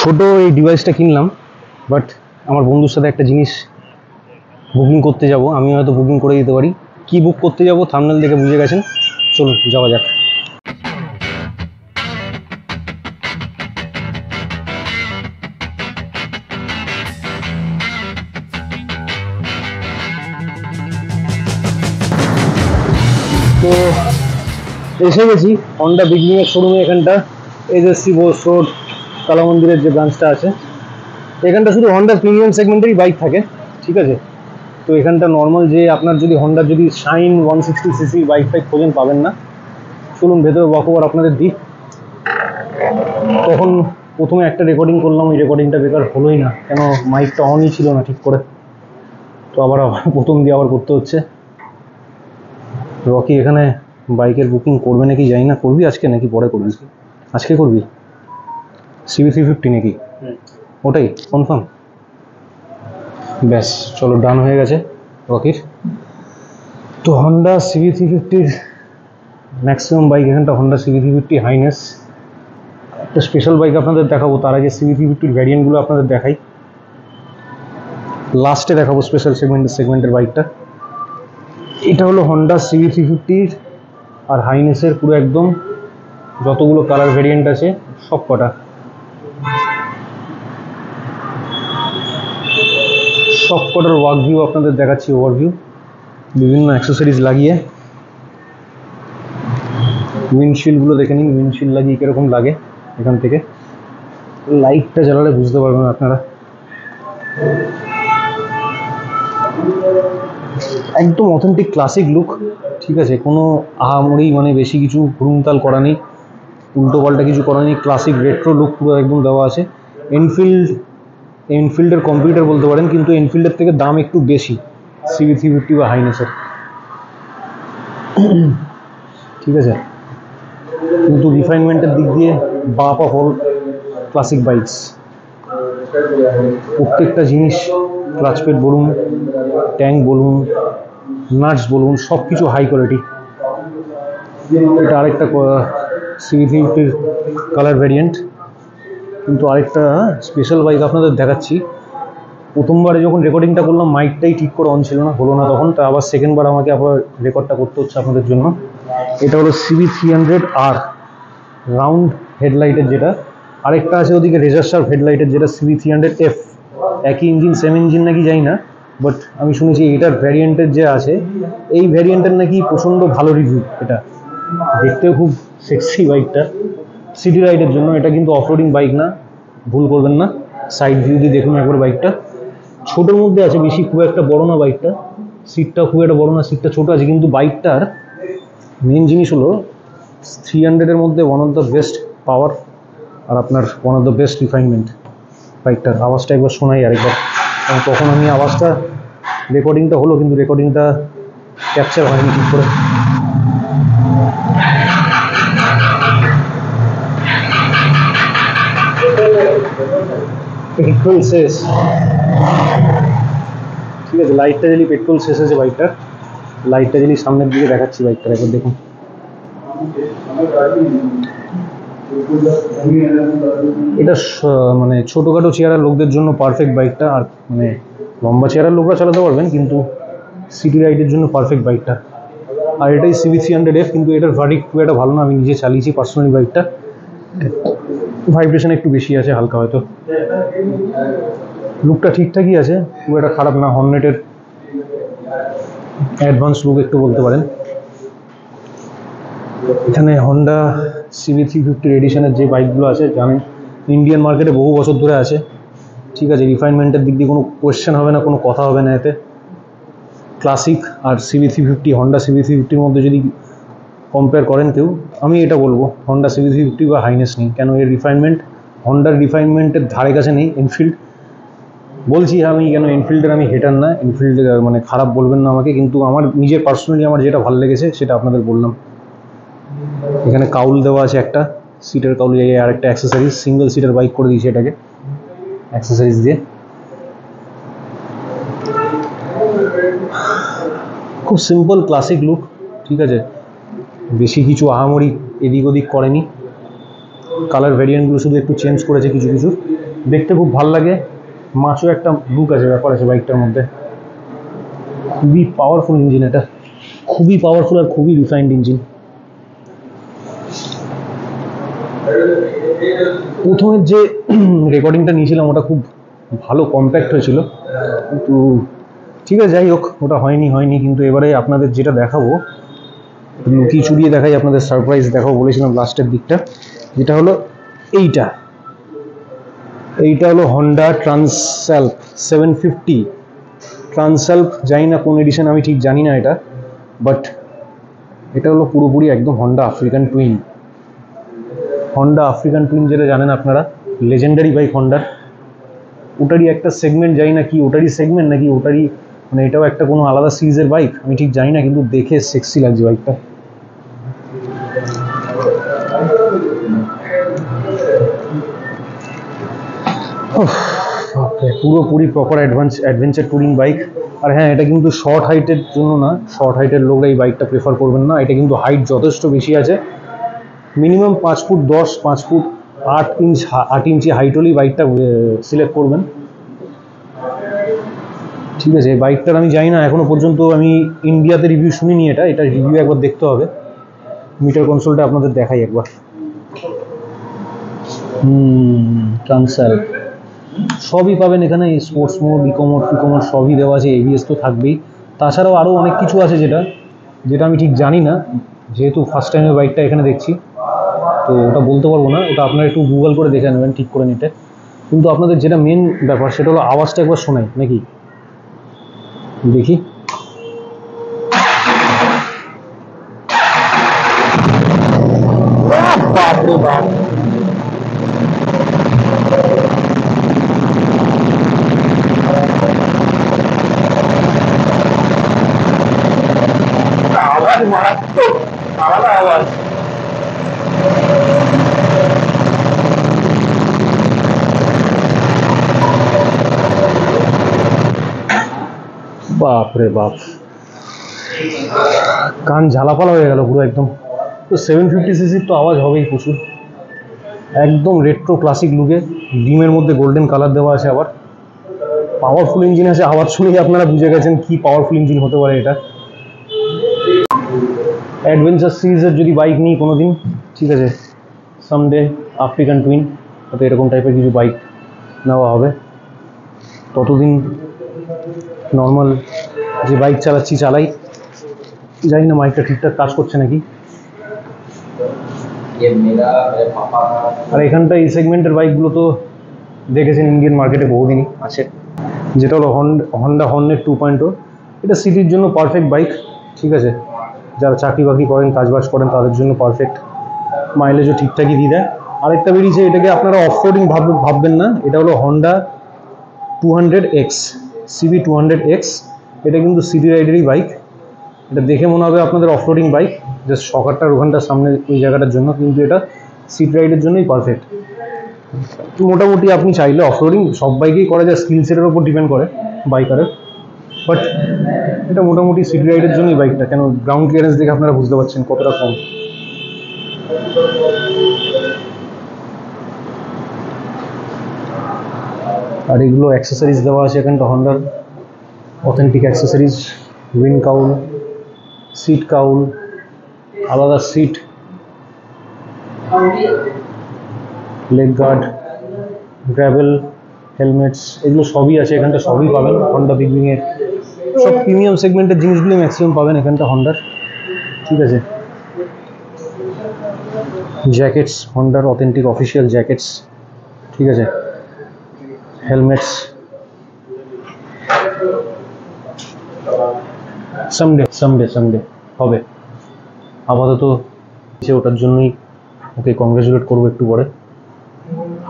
ছোট এই ডিভাইসটা কিনলাম বাট আমার বন্ধুর সাথে একটা জিনিস বুকিং করতে যাব, আমি হয়তো বুকিং করে দিতে পারি। কি বুক করতে যাব থামনেল দেখে বুঝে গেছেন? চলুন, যাওয়া যাক। তো এসে গেছি হন্ডা বিগনিংয়ের শোরুমে এখানটা। এজেসি বোস রোড কালা মন্দিরের যে ব্রাঞ্চটা আছে, এখানটা শুধু হন্ডা প্রিমিয়াম সেগমেন্টেরই বাইক থাকে, ঠিক আছে? তো এখানটা নর্মাল যে আপনার যদি হন্ডার যদি Shine one sixty CC bike ফাইক খোঁজেন পাবেন না। চলুন ভেতরে ওয়াকওভার আপনাদের দিই। তখন প্রথমে একটা রেকর্ডিং করলাম, ওই রেকর্ডিংটা বেকার হলোই না, কেন মাইকটা অনই ছিল না ঠিক করে। তো আবার আবার প্রথম দিয়ে আবার করতে হচ্ছে। রকি এখানে বাইকের বুকিং করবে নাকি, জানি না, করবি আজকে নাকি পরে করবি? আজকে করবি? সিবি থ্রি ফিফটি নাকি? ওটাই কনফার্ম ব্যাস চলো ডান হয়ে গেছে রকির। তো হন্ডা সিবি থ্রি ফিফটির ম্যাক্সিমাম বাইক এখানটা Honda CB three fifty Highness একটা স্পেশাল বাইক আপনাদের দেখাবো তার আগে সিবি থ্রি ফিফটির ভ্যারিয়েন্টগুলো আপনাদের দেখাই। লাস্টে দেখাবো স্পেশাল সেগমেন্টের সেগমেন্টের বাইকটা এটা হলো হন্ডা সিবি থ্রি ফিফটির আর হাইনেসের পুরো একদম যতগুলো কালার ভেরিয়েন্ট আছে সব কটা সব কটার ওয়ার্ক ভিউ আপনাদের দেখাচ্ছি ওভারভিউ বিভিন্ন অ্যাক্সেসরিজ লাগিয়ে। উইন্ডশিল্ডগুলো দেখে নিন উইন্ডশিল্ড লাগিয়ে কীরকম লাগে এখান থেকে। লাইটটা জ্বালালে বুঝতে পারবেন আপনারা। একদম অথেন্টিক ক্লাসিক লুক ঠিক আছে? কোনো আহামরি মানে বেশি কিছু হুড়ুমতাল করা নেই। উল্টো পাল্টা কিছু করা নেই। ক্লাসিক রেট্রো লুক পুরো একদম দেওয়া আছে। এনফিল্ড এনফিল্ডের কম্পিউটার বলতে পারেন, কিন্তু এনফিল্ডের থেকে দাম একটু বেশি। সিবি থ্রি ফিফটি বা হাইনেসের ঠিক আছে? কিন্তু রিফাইনমেন্টের দিক দিয়ে বাপ অফ অল ক্লাসিক বাইকস প্রত্যেকটা জিনিস ক্লাচ প্লেট বলুন ট্যাঙ্ক বলুন নাটস বলুন সব কিছু হাই কোয়ালিটি এটা আরেকটা সিভি ফিফটির কালার ভ্যারিয়েন্ট কিন্তু আরেকটা স্পেশাল বাইক আপনাদের দেখাচ্ছি। প্রথমবারে যখন রেকর্ডিংটা করলাম মাইকটাই ঠিক করে অন ছিল না, হলো না তখন, তা আবার সেকেন্ডবার আমাকে আবার রেকর্ডটা করতে হচ্ছে আপনাদের জন্য। এটা হলো সিবি থ্রি হান্ড্রেড আর রাউন্ড হেডলাইটের যেটা। আরেকটা আছে ওদিকে রেজার শার্প হেডলাইটের যেটা সিবি থ্রি হান্ড্রেড এফ একই ইঞ্জিন সেম ইঞ্জিন নাকি যাই না বাট আমি শুনেছি এটার ভ্যারিয়েন্টের যে আছে, এই ভ্যারিয়েন্টের নাকি প্রচণ্ড ভালো রিভিউ এটা। দেখতেও খুব সেক্সি বাইকটা সিটি রাইডের জন্য এটা কিন্তু অফরোডিং বাইক না, ভুল করবেন না। সাইড ভিউ দিয়ে দেখুন একবার বাইকটা ছোটোর মধ্যে আছে বেশি, খুব একটা বড় না বাইকটা সিটটা খুব একটা বড় না সিটটা ছোটো আছে, কিন্তু বাইকটার মেন জিনিস হলো থ্রি হান্ড্রেডের মধ্যে one of the best power আর আপনার one of the best refinement বাইকটার আওয়াজটা একবার শোনাই আরেকবার। এবং তখন আমি আওয়াজটা রেকর্ডিংটা হলো, কিন্তু রেকর্ডিংটা ক্যাপচার হয়নি ঠিক করে। পেট্রোল শেষ ঠিক আছে লাইটটা জ্বালি পেট্রোল শেষ আছে বাইকটার লাইটটা জ্বালি সামনের দিকে দেখাচ্ছি বাইকটার একবার দেখুন। এটা মানে ছোটোখাটো চেয়ারের লোকদের জন্য পারফেক্ট বাইকটা আর মানে লম্বা চেয়ারের লোকরা চালাতে পারবেন, কিন্তু সিটি রাইডের জন্য পারফেক্ট বাইকটা আর এটাই সিবি থ্রি হান্ড্রেড এফ কিন্তু এটার ভার্ডিক খুব একটা ভালো না, আমি নিজে চালিয়েছি পার্সোনালি বাইকটা ভাইব্রেশন একটু বেশি আছে হালকা হয়তো। লুকটা ঠিকঠাকই আছে, খুব একটা খারাপ না হর্নেটের অ্যাডভান্স লুক একটু বলতে পারেন। এখানে হন্ডা সিবি থ্রি ফিফটির এডিশনের যে বাইকগুলো আছে জানেন ইন্ডিয়ান মার্কেটে বহু বছর ধরে আছে, ঠিক আছে রিফাইনমেন্টের দিক দিয়ে কোনো কোয়েশ্চেন হবে না, কোনো কথা হবে না এতে। ক্লাসিক আর CB three fifty Honda CB three ফিফটির মধ্যে যদি কম্পেয়ার করেন কেউ, আমি এটা বলব হন্ডা থ্রি ফিফটি বা হাইনেস নেই। কেন এর রিফাইনমেন্ট হন্ডার রিফাইনমেন্টের ধারে কাছে নেই এনফিল্ড বলছি আমি কেন এনফিল্ডের আমি হেটার না এনফিল্ড মানে খারাপ বলবেন না আমাকে, কিন্তু আমার নিজের পার্সোনালি আমার যেটা ভালো লেগেছে, সেটা আপনাদের বললাম। এখানে কাউল দেওয়া আছে একটা সিটের কাউল জায়গায় আরেকটা অ্যাক্সেসরিজ সিঙ্গেল সিটের বাইক করে দিয়েছে এটাকে অ্যাক্সেসরিজ দিয়ে। খুব সিম্পল ক্লাসিক লুক ঠিক আছে? বেশি কিছু আহামরি এদিক ওদিক করেনি। কালার ভ্যারিয়েন্টগুলো শুধু একটু চেঞ্জ করেছে কিছু কিছু। দেখতে খুব ভালো লাগে। মাছও একটা লুক আছে, ব্যাপার আছে বাইকটার মধ্যে। খুবই পাওয়ারফুল ইঞ্জিন এটা। খুবই পাওয়ারফুল আর খুবই রিফাইন্ড ইঞ্জিন প্রথমের যে রেকর্ডিংটা নিয়েছিলাম, ওটা খুব ভালো কম্প্যাক্ট হয়েছিল। কিন্তু ঠিক আছে, যাই হোক, ওটা হয়নি হয়নি। কিন্তু এবারে আপনাদের যেটা দেখাবো লুকিয়ে চুরিয়ে দেখাই আপনাদের সারপ্রাইজ দেখাও বলেছিলাম লাস্টের দিকটা। যেটা হলো এইটা। এইটা হলো Honda Transalp seven fifty Transalp জানি না কোন এডিশন আমি ঠিক জানি না এটা। বাট এটা হলো পুরোপুরি একদম Honda African Twin Honda African Twin যেটা জানেন আপনারা লেজেন্ডারি বাইক হন্ডার ওটারই একটা সেগমেন্ট জানি না কি, ওটারই সেগমেন্ট নাকি ওটারই মানে এটাও একটা কোনো আলাদা সিরিজের বাইক আমি ঠিক জানি না, কিন্তু দেখে সেক্সি লাগছে বাইকটা পুরোপুরি proper advance adventure touring bike আর হ্যাঁ এটা কিন্তু শর্ট হাইটের জন্য না শর্ট হাইটের লোকরা এই বাইকটা প্রেফার করবেন না এটা কিন্তু হাইট যথেষ্ট বেশি আছে মিনিমাম পাঁচ ফুট দশ পাঁচ ফুট আট ইঞ্চ আট ইঞ্চি হাইট হলেই বাইকটা সিলেক্ট করবেন ঠিক আছে বাইকটার আমি জানি না এখনও পর্যন্ত আমি ইন্ডিয়াতে রিভিউ শুনিনি এটা এটা রিভিউ একবার দেখতে হবে মিটার কনসোলটা আপনাদের দেখাই একবার হুম ট্রান্সাল সবই পাবেন এখানে স্পোর্টস মোড ইকোমোড ফিকোমোড সবই দেওয়া আছে এবিএস তো থাকবেই। তাছাড়াও আরও অনেক কিছু আছে যেটা যেটা আমি ঠিক জানি না, যেহেতু ফার্স্ট টাইমের বাইকটা এখানে দেখছি, তো ওটা বলতে পারব না, ওটা আপনারা একটু গুগল করে দেখে নেবেন, ঠিক করে নিতে। কিন্তু আপনাদের যেটা মেন ব্যাপার, সেটা হলো আওয়াজটা একবার শোনাই, নাকি? দেখি। বাপরে বাপ। আওয়াজ মারাত্মক আলাদা আওয়াজ বাপরে বাপ। কান ঝালাপালা হয়ে গেল পুরো একদম। তো সেভেন ফিফটি সিসির তো আওয়াজ হবেই প্রচুর। একদম রেট্রো ক্লাসিক লুকে ডিমের মধ্যে গোল্ডেন কালার দেওয়া আছে আবার। পাওয়ারফুল ইঞ্জিন আছে আওয়াজ শুনেই আপনারা বুঝে গেছেন কি পাওয়ারফুল ইঞ্জিন হতে পারে এটা। অ্যাডভেঞ্চার সিরিজের যদি বাইক নিই কোনো দিন ঠিক আছে? সামডে আফ্রিকান টুইন হয়তো এরকম টাইপের কিছু বাইক নেওয়া হবে। ততদিন নর্মাল যে বাইক চালাচ্ছি চালাই। জানি না বাইকটা ঠিকঠাক কাজ করছে নাকি? আর এখানটা এই সেগমেন্টের বাইকগুলো তো দেখেছেন ইন্ডিয়ান মার্কেটে বহুদিনই। আছে। যেটা হলো হন্ডা হর্নেট টু পয়েন্ট এটা সিটির জন্য পারফেক্ট বাইক ঠিক আছে? যারা চাকরি বাকরি করেন, কাজবাজ করেন, তাদের জন্য পারফেক্ট মাইলেজও ঠিকঠাকই দিয়ে দেয়। আরেকটা বেরিয়েছে, এটাকে আপনারা অফরোডিং ভাব, ভাববেন না, এটা হলো Honda two hundred X CB two hundred X এটা কিন্তু সিটি রাইডেরই বাইক এটা দেখে মনে হবে আপনাদের অফরোডিং বাইক জাস্ট সকারটার ওখানটার সামনে ওই জায়গাটার জন্য, কিন্তু এটা সিট রাইডের জন্যই পারফেক্ট মোটামুটি আপনি চাইলে অফরোডিং সব বাইকেই করা যায় স্কিল সেটের ওপর ডিপেন্ড করে বাইকারের বাট এটা মোটামুটি সিটি রাইডের জন্যই বাইকটা কেন গ্রাউন্ড ক্লিয়ারেন্স দেখে আপনারা বুঝতে পারছেন কতটা কম। আর এগুলো অ্যাক্সেসরিজ দেওয়া আছে এখানটা হন্ডার authentic accessories wind cowl seat cowl আলাদা seat leg guard gravel helmets এগুলো সবই আছে, এখানটা সবই পাবেন। হন্ডা বিগিংয়ের সব প্রিমিয়াম সেগমেন্টের জিনিসগুলো ম্যাক্সিমাম পাবেন এখানটা হন্ডার ঠিক আছে? জ্যাকেটস হন্ডার অথেন্টিক অফিসিয়াল জ্যাকেটস ঠিক আছে? হেলমেটস সামডে সামডে সামডে হবে। আপাতত সে ওটার জন্যই ওকে কংগ্রেচুলেট করব একটু পরে।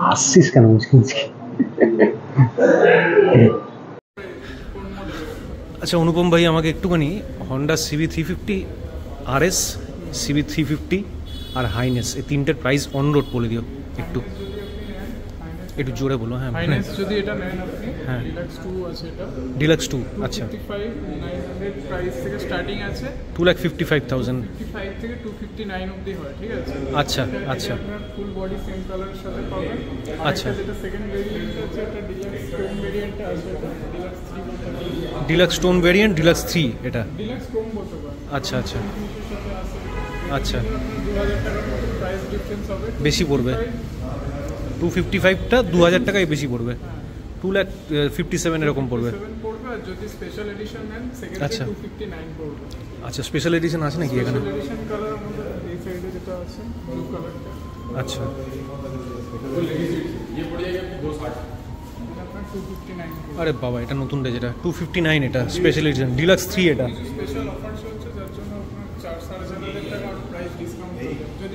হাসছিস কেন মুচকি আচ্ছা অনুপম ভাই, আমাকে একটুখানি Honda CB three fifty R S CB three fifty আর হাইনেস এই তিনটের প্রাইস অন রোড বলে দিও, একটু। একটু জোরে বলো হ্যাঁ। ফাইন্যান্স যদি এটা নেন আপনি হ্যাঁ। ডিলাক্স টু আছে এটা। ডিলাক্স টু আচ্ছা। Fifty five nine hundred price থেকে স্টার্টিং আছে। Two lakh fifty five thousand fifty five থেকে টু ফিফটি নাইন অব্দি হয় ঠিক আছে? আচ্ছা এটা- এটা আচ্ছা ফুল বডি সেম কালারের সাথে পাবেন। আচ্ছা। যেটা সেকেন্ড ভেরিয়েন্ট আছে এটা ডিলাক্স ক্রোম ভেরিয়েন্টটা আছে deluxe stone variant deluxe three এটা। ডিলাক্স ক্রোম বলতে পারেন। আচ্ছা আচ্ছা। আচ্ছা। বেশি পড়বে। টু ফিফটি ফাইভটা দু হাজার টাকায় বেশি পড়বে। টু লাখ ফিফটি সেভেন এরকম পড়বে। আচ্ছা। আচ্ছা স্পেশাল এডিশন আছে নাকি এখানে? আচ্ছা। আরে বাবা এটা নতুনটা যেটা। টু ফিফটি নাইন এটা। স্পেশাল এডিশন ডিলাক্স থ্রি এটা চার হাজার টাকা প্রাইস ডিসকাউন্ট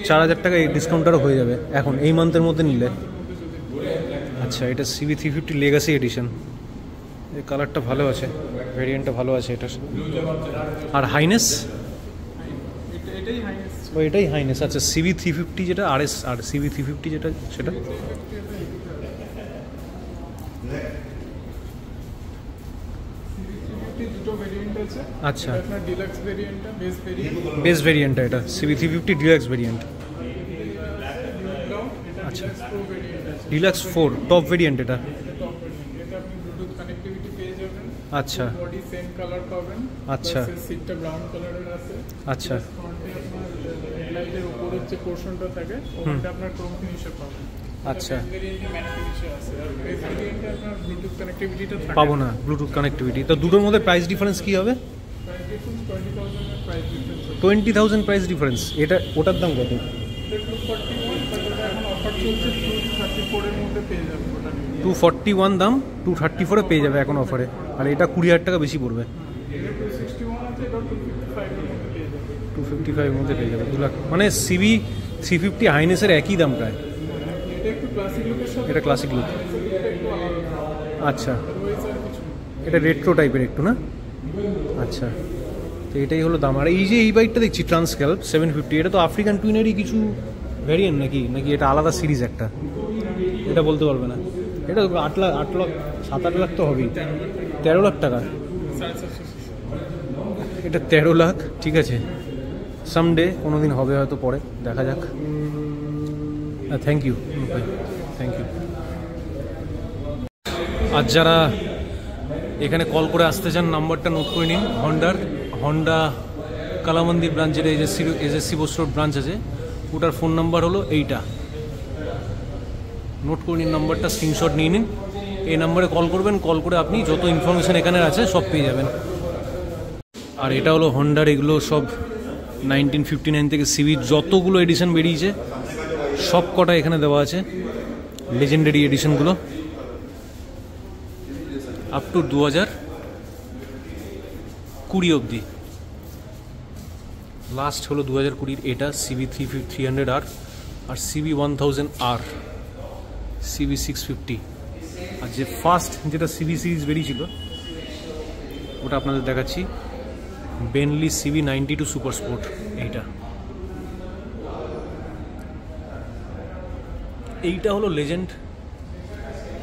চার হাজার টাকা এই ডিসকাউন্টটারও হয়ে যাবে এখন এই মান্থের মধ্যে নিলে। আচ্ছা এটা CB three fifty legacy edition এই কালারটা ভালো আছে ভেরিয়েন্টটা ভালো আছে এটার আর হাইনেস এটাই হাইনেস ও এটাই হাইনেস আচ্ছা সিবি থ্রি ফিফটি যেটা আর এস আর সিবি থ্রি ফিফটি যেটা সেটা? আচ্ছা। বেস ভেরিয়েন্ট ভেরিয়েন্টটা এটা CB three fifty deluxe variant আচ্ছা। ডিলাক্স ফোর টপ ভেরিয়েন্ট এটা। আচ্ছা। বডি সেম কালার পাবেন আচ্ছা। সিটটা ব্রাউন কালারের আছে আচ্ছা। হেডলাইটের উপরের যে পোর্শনটা থাকে ওখানটা আপনার ক্রোম ফিনিশে পাবেন আচ্ছা। পাবো না ব্লুটুথ কানেক্টিভিটি তো দুটোর মধ্যে ডিফারেন্স কী প্রাইস ডিফারেন্স হবে টোয়েন্টি থাউজেন্ড প্রাইস ডিফারেন্স এটা ওটার দাম কত? চলছে টু থার্টি ফোরের মধ্যে পেয়ে যাবেন ওটা টু ফর্টি ওয়ান দাম টু থার্টি ফোরে পেয়ে যাবে এখন অফারে আর এটা কুড়ি হাজার টাকা বেশি পড়বে। টু ফিফটি ফাইভের মধ্যে পেয়ে যাবে। দু লাখ। মানে সিবি থ্রি ফিফটি হাইনেসের একই দাম প্রায়। এটা ক্লাসিক লুক আচ্ছা। এটা রেট্রো টাইপের একটু না? আচ্ছা। তো এটাই হলো দাম। আর এই যে এই বাইকটা দেখছি ট্রান্সক্যালপ সেভেন ফিফটি এটা তো আফ্রিকান টুইনেরই কিছু ভ্যারিয়েন্ট নাকি? নাকি এটা আলাদা সিরিজ একটা? এটা বলতে পারবে না। এটা আট লাখ আট লাখ, সাত আট লাখ তো হবেই। তেরো লাখ টাকা। এটা তেরো লাখ, ঠিক আছে। সামডে কোনো দিন হবে হয়তো পরে, দেখা যাক। থ্যাংক ইউ থ্যাংক ইউ আর যারা এখানে কল করে আসতে চান, নাম্বারটা নোট করে নিন। হন্ডার হন্ডা কালামন্দির ব্রাঞ্চের AJC AJC Bose road branch আছে। ওটার ফোন নাম্বার হলো এইটা। নোট করে নিন নাম্বারটা স্ক্রিনশট নিয়ে নিন। এই নাম্বারে কল করবেন কল করে আপনি যত ইনফরমেশান এখানে আছে সব পেয়ে যাবেন। আর এটা হলো হন্ডার এগুলো সব নাইনটিন ফিফটি নাইন থেকে সিভির যতগুলো এডিশন বেরিয়েছে, সব কটা এখানে দেওয়া আছে। লেজেন্ডারি এডিশনগুলো আপ টু দু হাজার কুড়ি অবধি। লাস্ট হলো দু হাজার কুড়ির এটা CB three three hundred R আর CB one thousand R CB six fifty R যে ফার্স্ট যেটা সিবি সিরিজ বেরিয়েছিল, ওটা আপনাদের দেখাচ্ছি। Benly CB ninety two super sport এইটা। এইটা হলো লেজেন্ড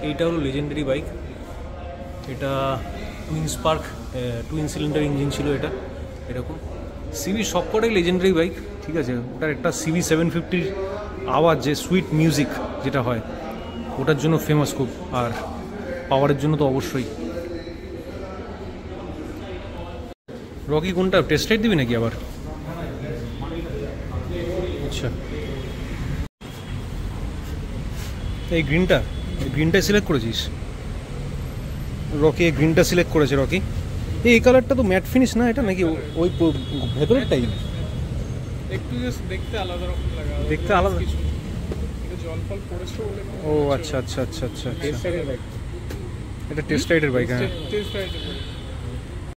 এইটা হলো লেজেন্ডারি বাইক এটা twin spark twin cylinder engine ছিল এটা, এরকম। সিবি সবকটাই লেজেন্ডারি বাইক ঠিক আছে? ওটার একটা সিবি সেভেন ফিফটির আওয়াজ, যে সুইট মিউজিক যেটা হয়, ওটার জন্য ফেমাস খুব, আর পাওয়ারের জন্য তো অবশ্যই। রকি, কোনটা? টেস্ট রাইড দিবি নাকি আবার? আচ্ছা। এই গ্রিনটা এই গ্রিনটাই সিলেক্ট করেছিস? রকি, এই গ্রিনটা সিলেক্ট করেছে রকি। এই কালারটা তো ম্যাট ফিনিশ না এটা নাকি ওই ভেতরের ভেতরেরটাই একটু জাস্ট দেখতে আলাদা রকম লাগা। দেখতে আলাদা? ও আচ্ছা আচ্ছা আচ্ছা আচ্ছা। এটা টেস্ট রাইডের বাইক হ্যাঁ। টেস্ট রাইডের